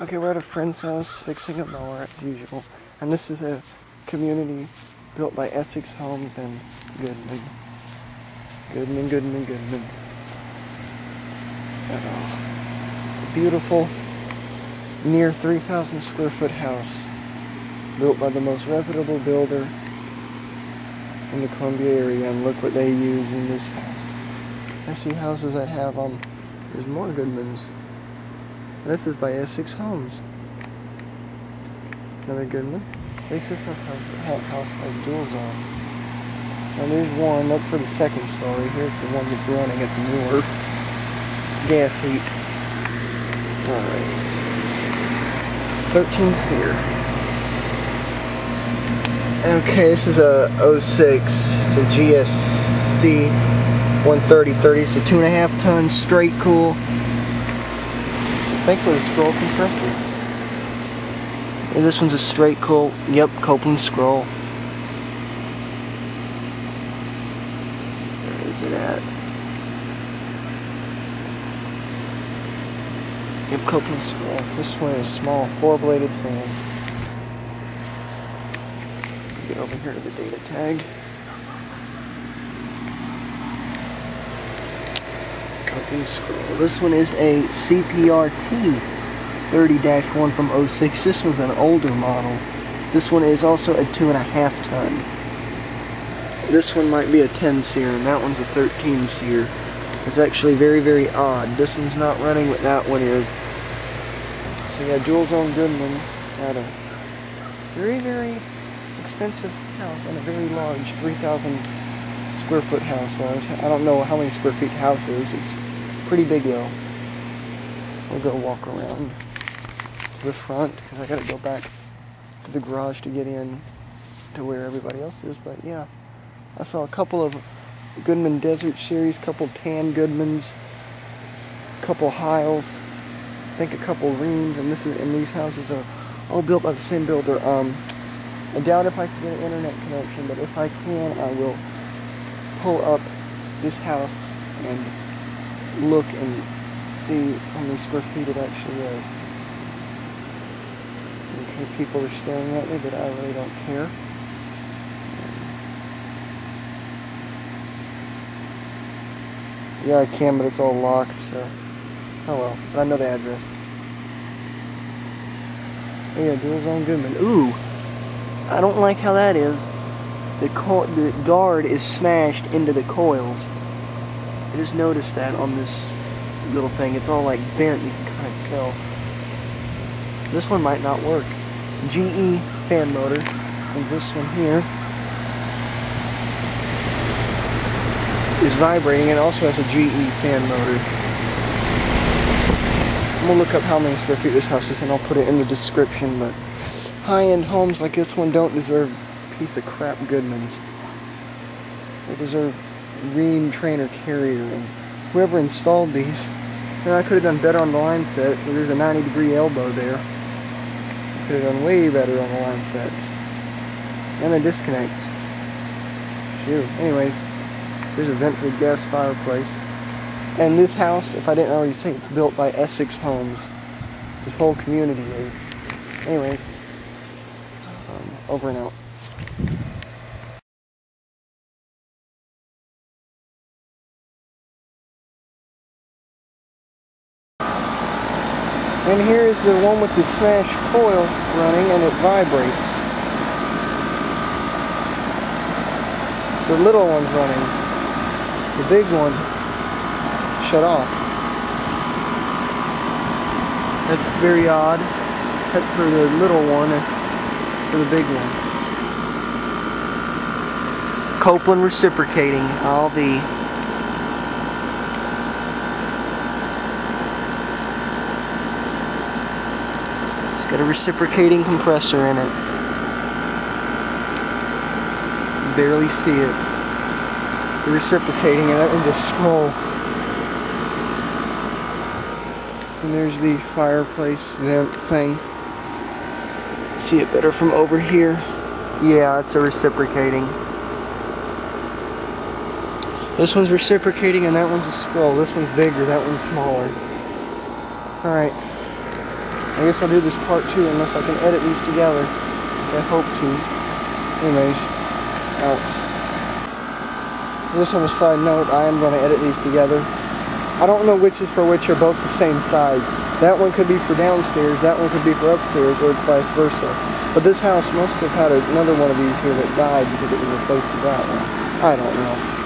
Okay, we're at a friend's house fixing a mower as usual. And this is a community built by Essex Homes and Goodman. Goodman, Goodman, Goodman. Uh, beautiful, near 3,000 square foot house built by the most reputable builder in the Columbia area. And look what they use in this house. I see houses that have, um, there's more Goodmans. This is by Essex Homes. Another good one. At least this house has, house has dual zone. Now there's one, that's for the second story. Here's the one that's running at the newer gas heat. Alright. 13 seer. Okay, this is a 06. It's a GSC 130 30. It's a two and a half ton straight cool I think with a scroll compressor. This one's a straight cool, yep, Copeland scroll. Where is it at? Yep, Copeland scroll. This one is small, four-bladed fan. Get over here to the data tag. Scroll. This one is a CPRT 30-1 from 06. This one's an older model. This one is also a two and a half ton. This one might be a 10 seer and that one's a 13 seer. It's actually very, very odd. This one's not running, but that one is. So yeah, dual zone Goodman at a very, very expensive house and a very large 3,000 square foot house was. I don't know how many square feet house is. It's pretty big though. We'll go walk around the front because I gotta go back to the garage to get in to where everybody else is. But yeah, I saw a couple of Goodman Desert Series, couple tan Goodmans, couple Heils, I think a couple Rheems, and this is and these houses are all built by the same builder. Um, I doubt if I can get an internet connection, but if I can, I will pull up this house and look and see how many square feet it actually is. Okay, people are staring at me, but I really don't care. Yeah, I can, but it's all locked, so... Oh well, but I know the address. Oh yeah, dual zone Goodman. Ooh! I don't like how that is. The, the guard is smashed into the coils. I just noticed that on this little thing. It's all like bent, you can kind of tell. This one might not work. GE fan motor. And this one here is vibrating and also has a GE fan motor. I'm gonna look up how many square feet this house is and I'll put it in the description, but high-end homes like this one don't deserve piece of crap Goodmans. They deserve Rheem trainer carrier. And whoever installed these know, I could have done better on the line set. There's a 90 degree elbow there. Could have done way better on the line set. And the disconnects. Shoot anyways there's a vent for the gas fireplace. And this house if I didn't already say it's built by Essex Homes. This whole community is anyways um, over and out And here's the one with the smash coil running and it vibrates. The little one's running. The big one shut off. That's very odd. That's for the little one and for the big one. Copeland reciprocating all the Got a reciprocating compressor in it. Barely see it. It's reciprocating and that one's scroll. And there's the fireplace thing. See it better from over here. Yeah, it's a reciprocating. This one's reciprocating and that one's a scroll. This one's bigger, that one's smaller. Alright. I guess I'll do this part two unless I can edit these together. I hope to. Anyways, out. Just on a side note, I am going to edit these together. I don't know which is for which are both the same size. That one could be for downstairs, that one could be for upstairs, or it's vice versa. But this house must have had another one of these here that died because it was replaced with that one. I don't know.